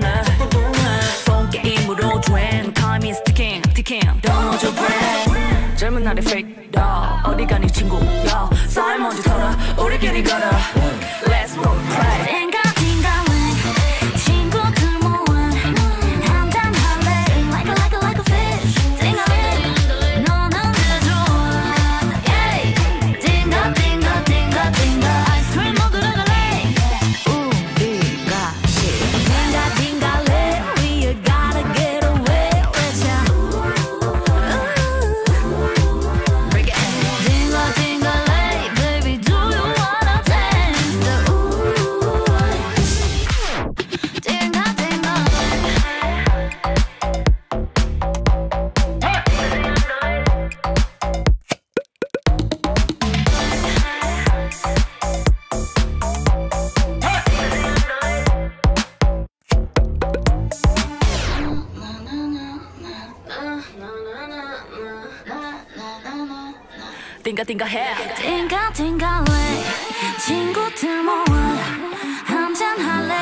뻔뻔한 폰 게임으로 된 Time is ticking ticking don't break 젊은 날의 fake doll 어디 가니 친구야 싸이 먼지 털어 우리끼리 걸어 띵가 띵가 해. 띵가 띵가 왜 친구들 모아 한잔할래?